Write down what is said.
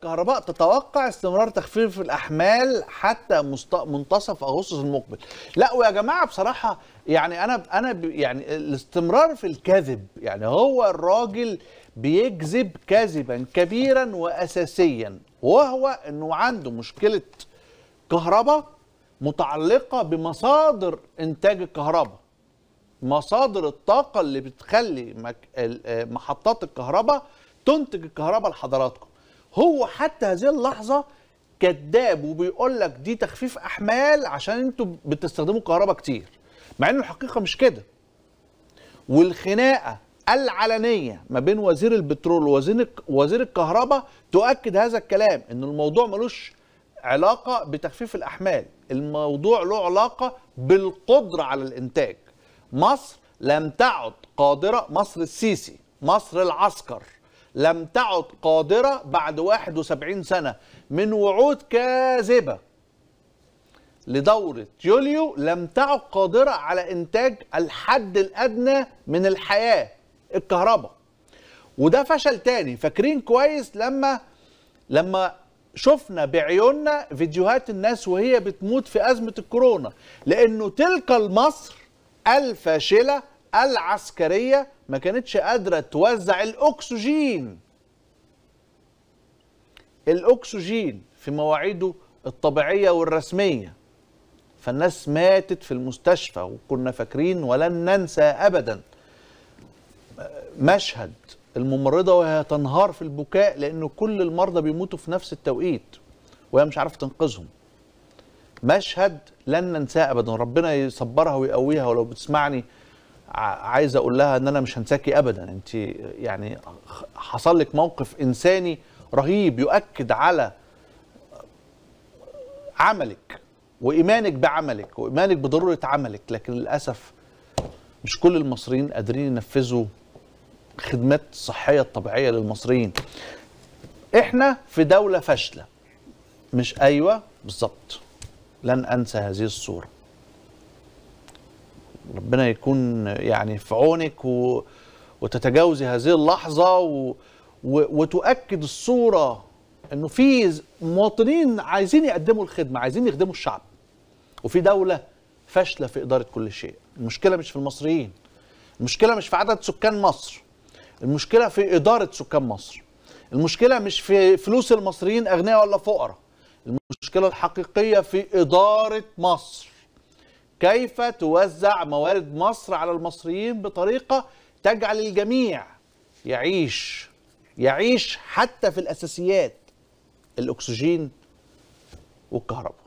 الكهرباء تتوقع استمرار تخفيف الأحمال حتى مست... منتصف أغسطس المقبل. لا ويا جماعة بصراحة يعني أنا أنا ب... يعني الاستمرار في الكذب يعني هو الراجل بيكذب كذبا كبيرا واساسيا وهو إنه عنده مشكلة كهرباء متعلقة بمصادر إنتاج الكهرباء. مصادر الطاقة اللي بتخلي محطات الكهرباء تنتج الكهرباء لحضراتكم. هو حتى هذه اللحظة كذاب وبيقول لك دي تخفيف أحمال عشان أنتوا بتستخدموا كهرباء كتير. مع ان الحقيقة مش كده. والخناقة العلنية ما بين وزير البترول ووزير وزير الكهرباء تؤكد هذا الكلام ان الموضوع ملوش علاقة بتخفيف الأحمال. الموضوع له علاقة بالقدرة على الإنتاج. مصر لم تعد قادرة مصر السيسي مصر العسكر لم تعد قادرة بعد 71 سنة من وعود كاذبة لدورة يوليو لم تعد قادرة على إنتاج الحد الأدنى من الحياة الكهرباء. وده فشل تاني. فاكرين كويس لما لما شفنا بعيوننا فيديوهات الناس وهي بتموت في أزمة الكورونا؟ لأنه تلك المصر الفاشلة العسكرية ما كانتش قادرة توزع الأكسجين. الأكسجين في مواعيده الطبيعية والرسمية. فالناس ماتت في المستشفى وكنا فاكرين ولن ننسى ابدا. مشهد الممرضة وهي تنهار في البكاء لأنه كل المرضى بيموتوا في نفس التوقيت وهي مش عارفة تنقذهم. مشهد لن ننساه ابدا. ربنا يصبرها ويقويها ولو بتسمعني. عايز أقول لها إن أنا مش هنساكي ابدا. أنت يعني حصل لك موقف إنساني رهيب يؤكد على عملك وإيمانك بعملك وإيمانك بضرورة عملك لكن للأسف مش كل المصريين قادرين ينفذوا خدمات الصحيه الطبيعيه للمصريين. إحنا في دولة فاشلة. مش أيوه؟ بالظبط. لن أنسى هذه الصورة. ربنا يكون يعني في عونك و... وتتجاوزي هذه اللحظة و... و... وتؤكد الصورة إنه في مواطنين عايزين يقدموا الخدمة عايزين يخدموا الشعب. وفي دولة فاشلة في إدارة كل شيء. المشكلة مش في المصريين. المشكلة مش في عدد سكان مصر. المشكلة في إدارة سكان مصر. المشكلة مش في فلوس المصريين أغنياء ولا فقراء. المشكلة الحقيقية في إدارة مصر. كيف توزع موارد مصر على المصريين بطريقة تجعل الجميع يعيش يعيش حتى في الأساسيات الأكسجين والكهرباء.